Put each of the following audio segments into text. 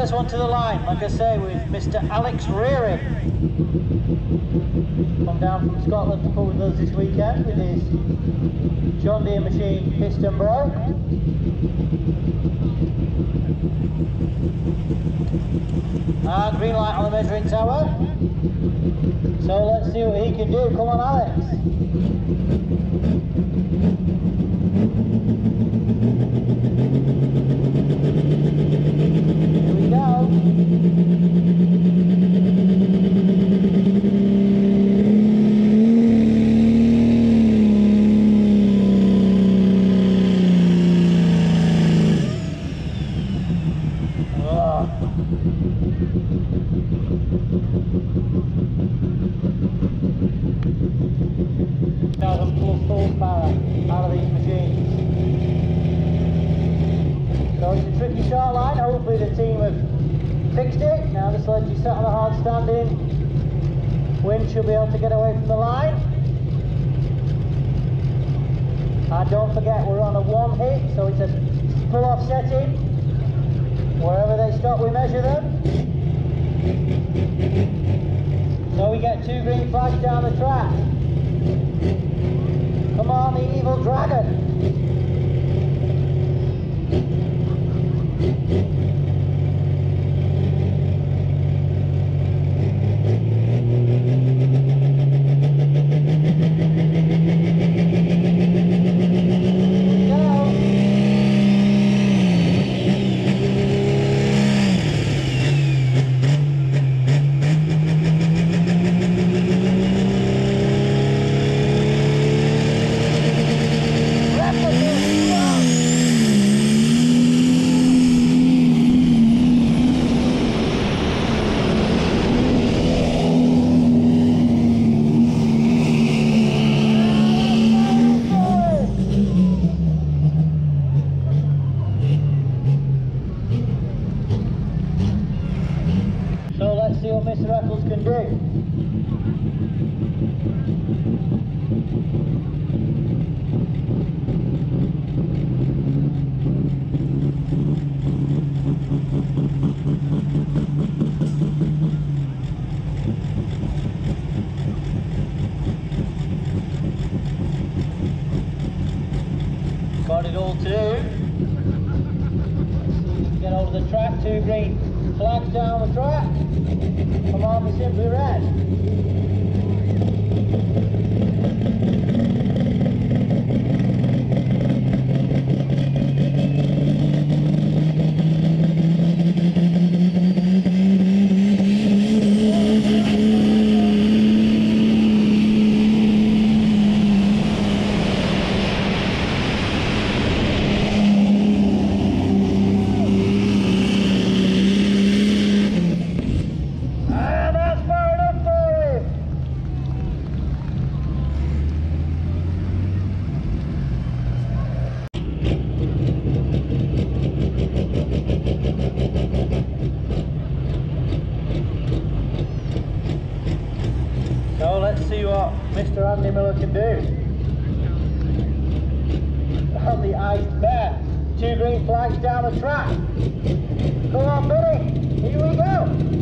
first one to the line, like I say, with Mr. Alex Reary. Come down from Scotland to pull with us this weekend with his John Deere machine piston bro. Ah, green light on the measuring tower. So let's see what he can do. Come on, Alex. Here we go. Standing. Wind should be able to get away from the line. And don't forget we're on a one hit, so it's a full off setting. Wherever they stop we measure them. So we get two green flags down the track. Come on, the evil dragon. Go. Replicate. Go. So let's see what Mr. Eccles can do. We can get over the track. Two green flags down the track. Come on, simply red. And that's far enough for him. So let's see what Mr. Andy Do. On the ice bear. Two green flags down the track. Come on, Billy. Here we go.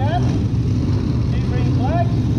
cap, two green flags.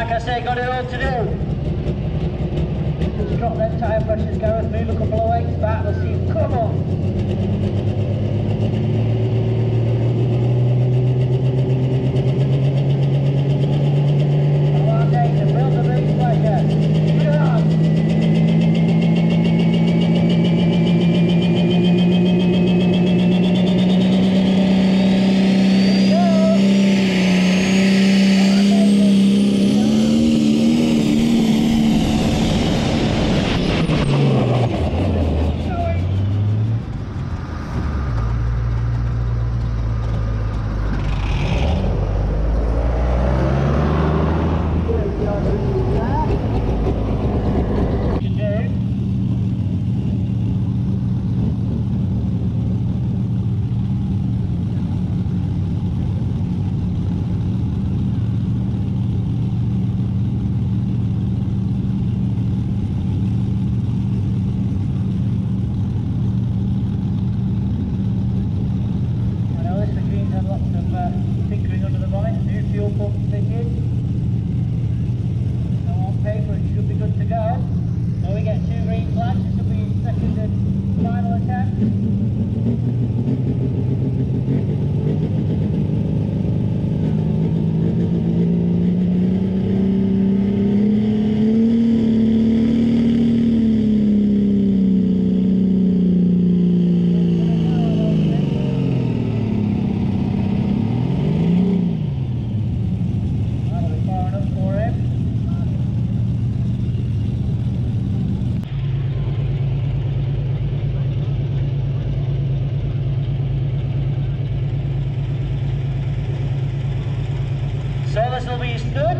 like I say, got it all to do. Just drop them tyre pressures, Gareth, move a couple of weights back, Let's see, come on.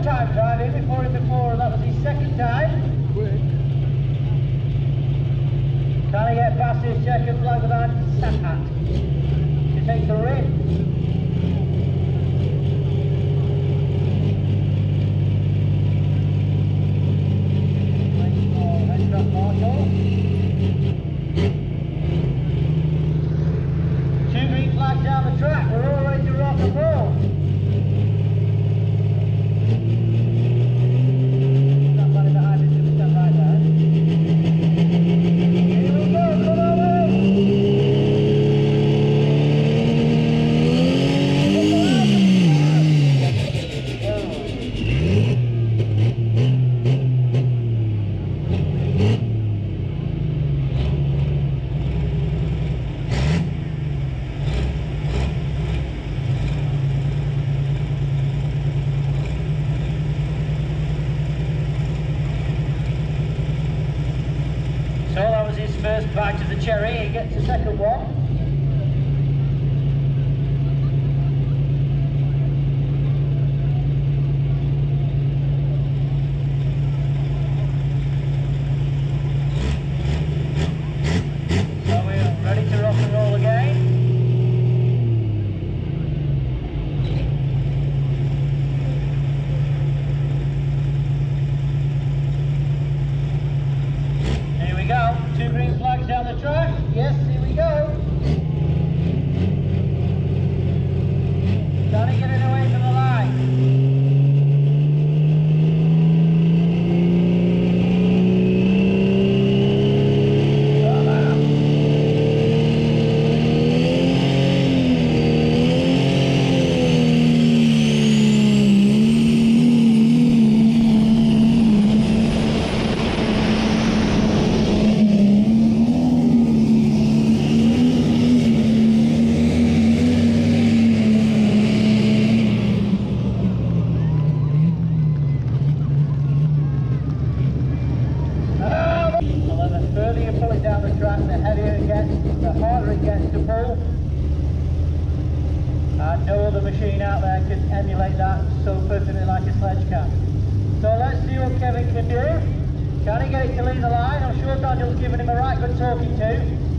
time driving before in before. That was his second time. Can he get past his second flag with Sahat. He takes the ring. first bite of the cherry, he gets a second one. Nigel given him a right good talking to.